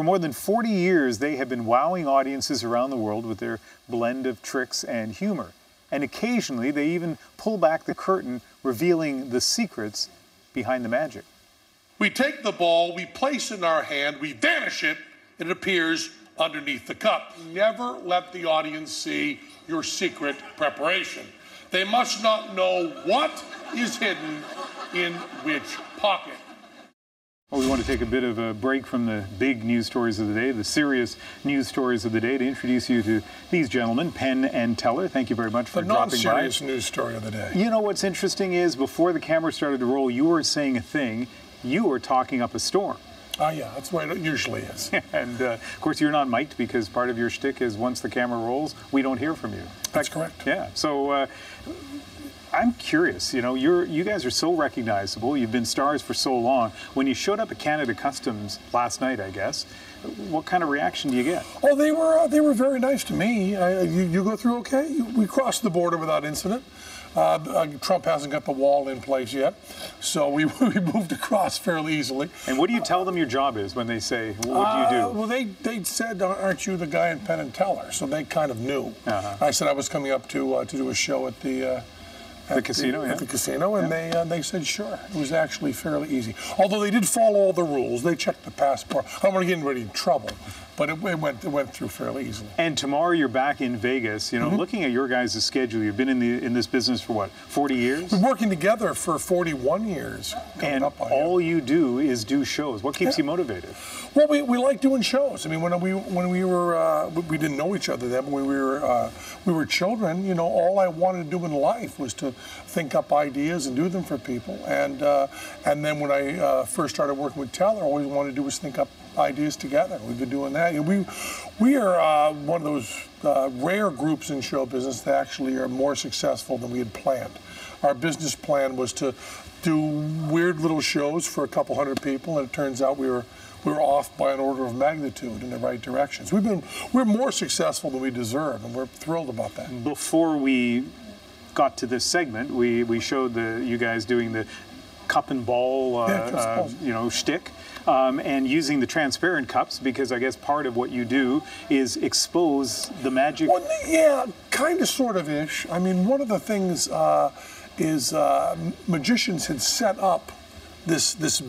For more than 40 years, they have been wowing audiences around the world with their blend of tricks and humor. And occasionally, they even pull back the curtain, revealing the secrets behind the magic. We take the ball, we place it in our hand, we vanish it, and it appears underneath the cup. Never let the audience see your secret preparation. They must not know what is hidden in which pocket. Well, we want to take a bit of a break from the big news stories of the day, the serious news stories of the day, to introduce you to these gentlemen, Penn and Teller. Thank you very much for the dropping by. The non-serious news story of the day. You know what's interesting is before the camera started to roll, you were saying a thing, you were talking up a storm. Oh, yeah, that's the way it usually is. and uh, of course, you're not mic'd because part of your shtick is once the camera rolls, we don't hear from you. That's correct. Yeah. So uh, I'm curious. You know, you're you guys are so recognizable. You've been stars for so long. When you showed up at Canada Customs last night, I guess, what kind of reaction do you get? Oh, they were uh, they were very nice to me. Uh, you, you go through okay? We crossed the border without incident. Uh, uh, Trump hasn't got the wall in place yet, so we, we moved across fairly easily. And what do you tell them your job is when they say, "What do you do?" Uh, well, they they said, "Aren't you the guy in Penn and Teller?" So they kind of knew. Uh-huh. I said I was coming up to uh, to do a show at the. Uh, The at casino, yeah. At the casino, and Yeah. they uh, they said sure. It was actually fairly easy. Although they did follow all the rules. They checked the passport. I don't want to get anybody in trouble, but it, it went it went through fairly easily. And tomorrow you're back in Vegas. You know, looking at your guys' schedule, you've been in the in this business for what, 40 years? We've been working together for 41 years. And up all you do is do shows. What keeps Yeah. you motivated? Well, we, we like doing shows. I mean, when we when we were uh, we- didn't know each other then, but when we were uh, we were children. You know, all I wanted to do in life was to think up ideas and do them for people. And uh, and then when I uh, first started working with Teller, all we wanted to do was think up ideas together. We've been doing that. We we are uh, one of those uh, rare groups in show business that actually are more successful than we had planned. Our business plan was to do weird little shows for a couple hundred people, and it turns out we were we were off by an order of magnitude in the right directions. We've been we're more successful than we deserve, and we're thrilled about that. Before we got to this segment, we, we showed the you guys doing the cup and ball, uh, Yeah, uh, you know, shtick, um, and using the transparent cups because I guess part of what you do is expose the magic. Well, yeah, kind of, sort of ish. I mean, one of the things uh, is uh, magicians had set up this this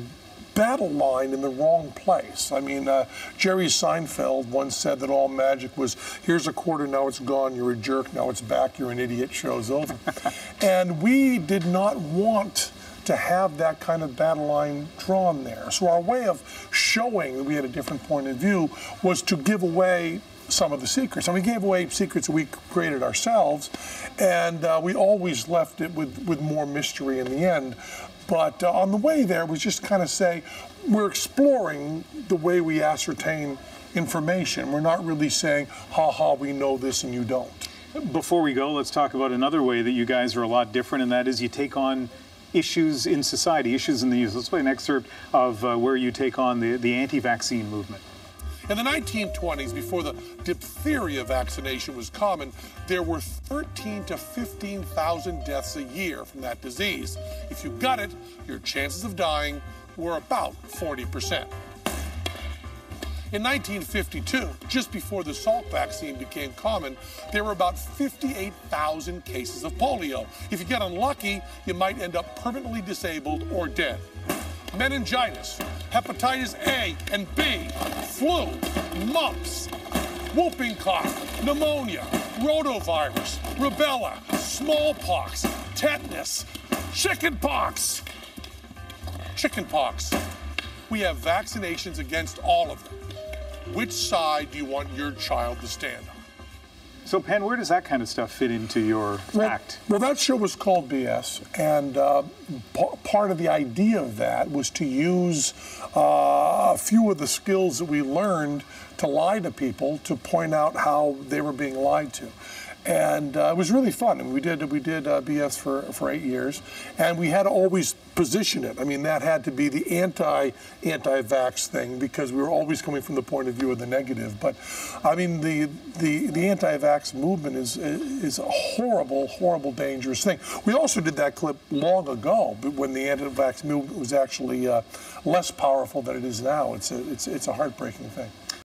battle line in the wrong place. I mean, uh, Jerry Seinfeld once said that all magic was here's a quarter, now it's gone, you're a jerk, now it's back, you're an idiot, show's over. and we did not want to have that kind of battle line drawn there. So our way of showing that we had a different point of view was to give away some of the secrets. And we gave away secrets we created ourselves, and uh, we always left it with, with more mystery in the end. But uh, on the way there was just kind of say, we're exploring the way we ascertain information. We're not really saying, ha ha, we know this and you don't. Before we go, let's talk about another way that you guys are a lot different, and that is you take on issues in society, issues in the news. Let's play an excerpt of uh, where you take on the, the anti-vaccine movement. In the 1920s, before the diphtheria vaccination was common, there were 13 to 15,000 deaths a year from that disease. If you got it, your chances of dying were about 40%. In 1952, just before the Salk vaccine became common, there were about 58,000 cases of polio. If you get unlucky, you might end up permanently disabled or dead. Meningitis, hepatitis A and B, flu, mumps, whooping cough, pneumonia, rotavirus, rubella, smallpox, tetanus, chickenpox. Chickenpox. We have vaccinations against all of them. Which side do you want your child to stand on? So, Penn, where does that kind of stuff fit into your Well, act? well, that show was called BS, and uh, p- part of the idea of that was to use uh, a few of the skills that we learned to lie to people to point out how they were being lied to. And uh, it was really fun. And we did we did uh, BS for for eight years, and we had to always position it. I mean, that had to be the anti anti-vax thing because we were always coming from the point of view of the negative. But I mean, the the the anti-vax movement is is a horrible, horrible, dangerous thing. We also did that clip long ago, when the anti-vax movement was actually uh, less powerful than it is now. It's a it's it's a heartbreaking thing.